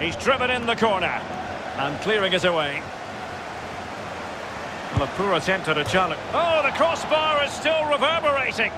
He's driven in the corner. And clearing it away. Well, a poor attempt at a challenge. Oh, the crossbar is still reverberating.